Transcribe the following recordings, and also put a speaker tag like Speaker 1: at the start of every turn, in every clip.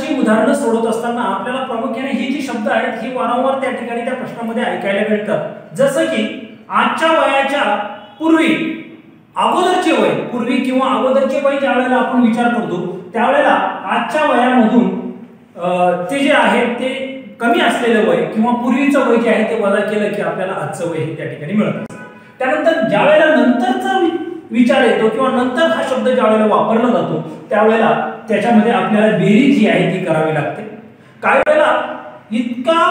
Speaker 1: प्रकारची उदाहरणं सोडत असताना आपल्याला प्रामुख्याने ही जी शब्द आहेत ही वारंवार त्या ठिकाणी त्या प्रश्नामध्ये ऐकायला मिळतात जसं की आजच्या वयाच्या पूर्वी अगोदरचे वय पूर्वी किंवा अगोदरचे वय ज्या वेळेला आपण विचार करतो त्यावेळेला आजच्या वयामधून ते जे आहे ते कमी असलेलं वय किंवा पूर्वीचं वय जे आहे ते वजा केलं की आपल्याला आजचं वय हे त्या ठिकाणी मिळत असतं. त्यानंतर ज्या वेळेला नंतरचा विचार येतो किंवा नंतर हा शब्द ज्या वेळेला वापरला जातो त्यावेळेला त्याच्यामध्ये आपल्याला बेरीज जी आहे ती करावी लागते. काही वेळेला इतका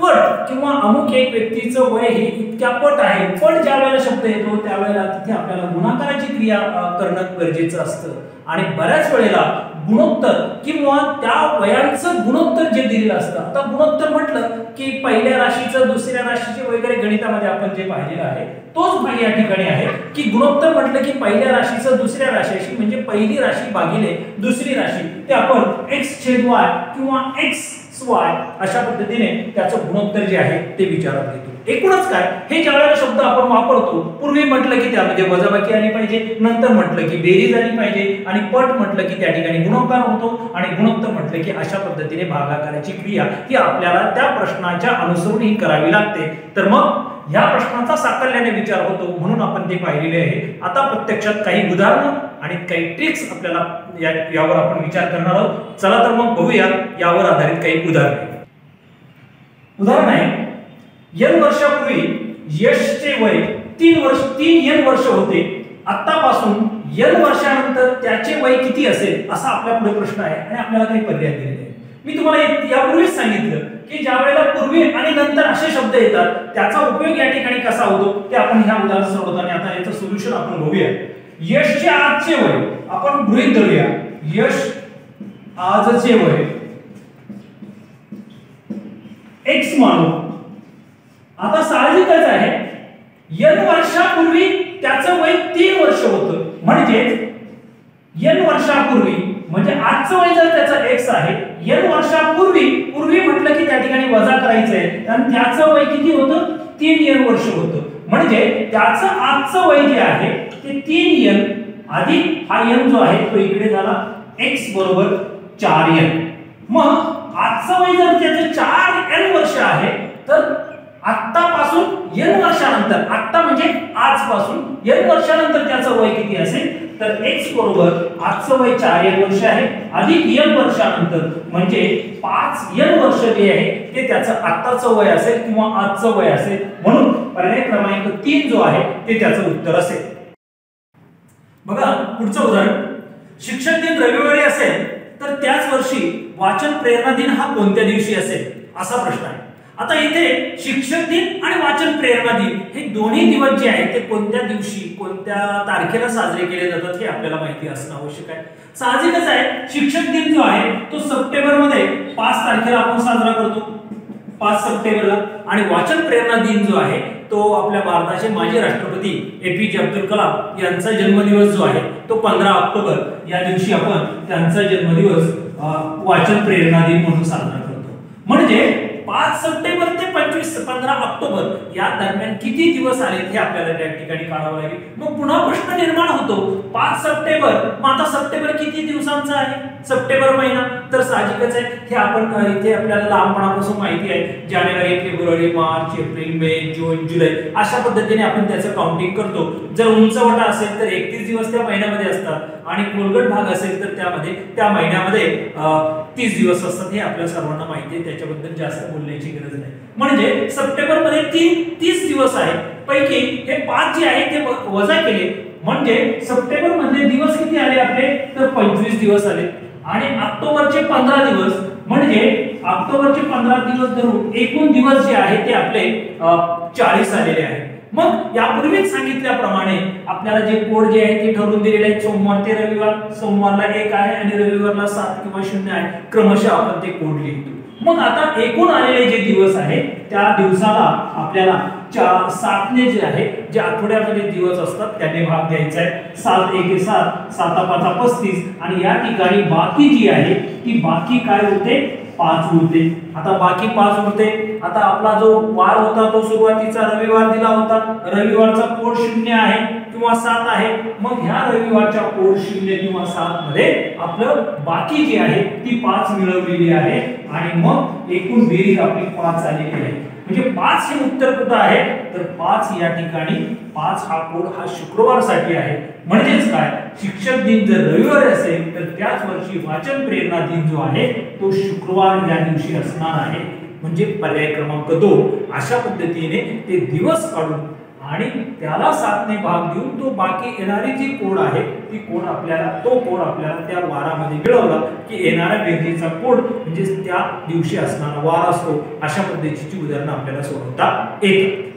Speaker 1: पट किंवा अमुक एक व्यक्तीचं वय हे इतक्या पट आहे पट ज्या वेळेला शब्द येतो त्यावेळेला तिथे आपल्याला गुणाकाराची क्रिया करणं गरजेचं असतं. आणि बऱ्याच वेळेला गुणोत्तर किंवा त्या वयांचं गुणोत्तर जे दिलेलं असतं. आता गुणोत्तर म्हटलं की पहिल्या राशीचं दुसऱ्या राशीचे वगैरे गणितामध्ये आपण जे पाहिलेलं आहे तोच भाग या ठिकाणी आहे की गुणोत्तर म्हटलं की पहिल्या राशीचं दुसऱ्या राशीशी म्हणजे पहिली राशी भागिले दुसरी राशी ते आपण एक्स छेद वाय किंवा एक्स वाय अशा पद्धतीने त्याचं गुणोत्तर जे आहे ते विचारात घेतो. एकूणच काय? हे ज्या वेळेला शब्द आपण वापरतो पूर्वी म्हटलं की त्यामध्ये वजाबाकी आली पाहिजे नंतर म्हटलं की बेरीज आली पाहिजे आणि पट म्हटलं की त्या ठिकाणी गुणोत्तर होतो आणि गुणोत्तर म्हटलं की अशा पद्धतीने भागाकाराची क्रिया ही आपल्याला त्या प्रश्नाच्या अनुसरून ही करावी लागते. तर मग ह्या प्रश्नाचा साकल्याने विचार होतो म्हणून आपण ते पाहिलेले आहे. आता प्रत्यक्षात काही उदाहरणं आणि काही ट्रिक्स आपल्याला या यावर आपण विचार करणार आहोत. चला तर मग बघूया यावर आधारित काही उदाहरणे. उदाहरण आहे एन वर्षापूर्वी यशचे वय तीन वर्ष तीन एन वर्ष होते. आतापासून एन वर्षानंतर त्याचे वय किती असेल? असा आपल्या पुढे प्रश्न आहे आणि आपल्याला काही पर्याय दिलेले आहे मी तुम्हाला यापूर्वीच सांगितलं की ज्या वेळेला पूर्वी आणि नंतर असे शब्द येतात त्याचा उपयोग या ठिकाणी कसा होतो ते आपण ह्या उदाहरण सोडवताना आता याचं सोल्युशन आपण बघूया. यशचे आजचे वय आपण गृहीत धरूया. यश आजचे वय. एक्स मानू. आता साहजिकच आहे. एन वर्षापूर्वी त्याचं वय तीन वर्ष होतं. म्हणजेच एन वर्षापूर्वी म्हणजे आजचं वय जर एक्स आहे. एन वर्षापूर्वी पूर्वी म्हटलं की त्या ठिकाणी वजा करायचं आहे आणि त्याचं वय किती होतं? तीन एन वर्ष होतं. म्हणजे त्याचं आजचं वय जे आहे ते तीन एन अधिक हा एन जो आहे तो इकडे झाला एक्स बरोबर चार एन मग आजचं वय जर त्याचं चार एन वर्ष आहे तर आत्तापासून एन वर्षानंतर आत्ता म्हणजे आजपासून एन वर्षानंतर त्याचं वय किती असेल? तर एक्स बरोबर आजचं वय चार एन वर्ष आहे. अधिक एन वर्षानंतर म्हणजे पाच यन वर्ष जे आहे ते त्याचं आत्ताचं वय असेल किंवा आजचं वय असेल. म्हणून पर्याय क्रमांक तीन जो आहे ते त्याचं उत्तर असेल. बघा पुढचं उदाहरण. शिक्षक दिन रविवारी असेल तर त्याच वर्षी वाचन प्रेरणा दिन हा कोणत्या दिवशी असेल? असा प्रश्न आहे. आता इथे शिक्षक दिन आणि वाचन प्रेरणा दिन हे दोन्ही दिवस जे आहेत ते कोणत्या दिवशी कोणत्या तारखेला साजरे केले जातात हे आपल्याला माहिती असणं आवश्यक आहे. साहजिकच आहे शिक्षक दिन जो आहे तो सप्टेंबरमध्ये पाच तारखेला आपण साजरा करतो. पाच सप्टेंबरला. आणि वाचन प्रेरणा दिन जो आहे तो आपल्या भारताचे माजी राष्ट्रपती ए पी जे अब्दुल कलाम यांचा जन्मदिवस जो आहे तो पंधरा ऑक्टोबर या दिवशी आपण त्यांचा जन्मदिवस वाचन प्रेरणा दिन म्हणून साजरा करतो. म्हणजे सात सप्टेंबर ते पंचवीस पंधरा ऑक्टोबर या दरम्यान किती दिवस आले हे आपल्याला त्या ठिकाणी काढावं लागेल. मग पुन्हा प्रश्न निर्माण होतो. पाच सप्टेंबर मग आता सप्टेंबर किती दिवसांचा आहे? सप्टेंबर महिना. तर साहजिकच आहे हे आपण इथे आपल्याला लहानपणापासून माहिती आहे. जानेवारी फेब्रुवारी मार्च एप्रिल मे जून जुलै अशा पद्धतीने आपण त्याचं काउंटिंग करतो. जर उंचवटा असेल तर एकतीस दिवस त्या महिन्यामध्ये असतात आणि कोलगट भाग असेल तर त्यामध्ये त्या महिन्यामध्ये तीस दिवस असतात हे आपल्या सर्वांना माहिती आहे. त्याच्याबद्दल जास्त बोलण्याची गरज नाही. म्हणजे सप्टेंबरमध्ये तीन तीस दिवस आहे. पैकी हे पाच जे आहे ते वजा केले. म्हणजे सप्टेंबर मधले दिवस किती आले आपले? तर पंचवीस दिवस आले. आणि ऑक्टोबरचे पंधरा दिवस म्हणजे ऑक्टोबरचे पंधरा दिवस धरून एकूण दिवस जे आहे ते आपले चाळीस आलेले आहे मग यापूर्वीच सांगितल्याप्रमाणे आपल्याला जे कोड जे आहे ते ठरवून दिलेले आहेत. सोमवार ते रविवार सोमवारला एक आहे आणि रविवारला सात किंवा शून्य आहे. क्रमशः आपण ते कोड लिहितो. मग आता एकूण आलेले जे दिवस आहे त्या दिवसाला आपल्याला चार सातने जे आहे जे आठवड्यामध्ये दिवस असतात त्याने भाग द्यायचा आहे. सात एक सात साता पाचा पस्तीस. आणि या ठिकाणी बाकी जी आहे ती बाकी काय होते? पाच उरते आता बाकी पाच उरते आता आपला जो वार होता तो सुरुवातीचा रविवार दिला होता. रविवारचा कोड शून्य आहे किंवा सात आहे. मग ह्या रविवारच्या कोड शून्य किंवा सात मध्ये आपलं बाकी जे आहे ती पाच मिळवलेली आहे. आणि मग एकूण बेरीज आपली पाच आलेली आहे. म्हणजे पाच हे उत्तर कुठं आहे? तर पाच या ठिकाणी पाच हा कोड हा शुक्रवारसाठी आहे. म्हणजेच काय? शिक्षक दिन जर रविवारी असेल तर त्याच वर्षी वाचन प्रेरणा दिन जो आहे तो शुक्रवार या दिवशी असणार आहे. म्हणजे पर्याय क्रमांक दोन. अशा पद्धतीने ते दिवस काढून आणि त्याला सातने भाग देऊन तो बाकी येणारी जी कोड आहे ती कोड आपल्याला तो कोड आपल्याला त्या वारामध्ये मिळवला की येणाऱ्या व्यक्तीचा कोड म्हणजे त्या दिवशी असणारा वार असतो अशा पद्धतीची उदाहरणं आपल्याला सोडवता येतात.